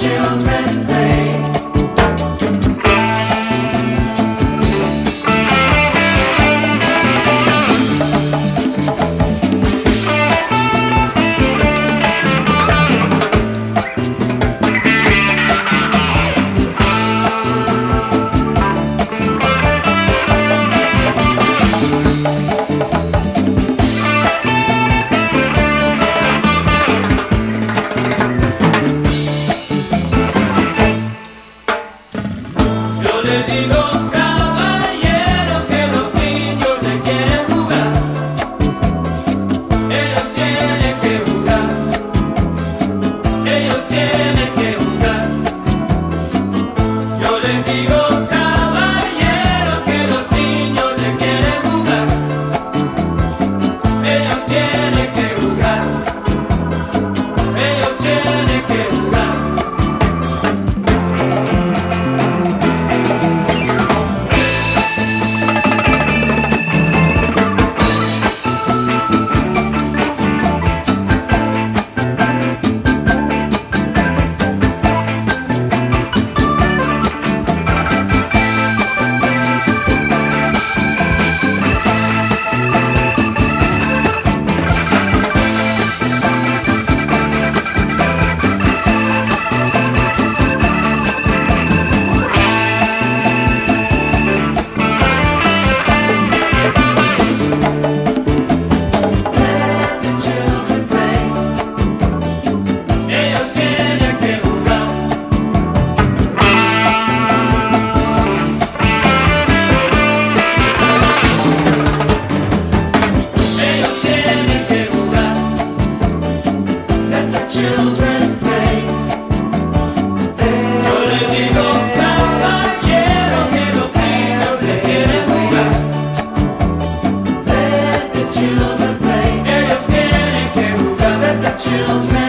children. le digo children.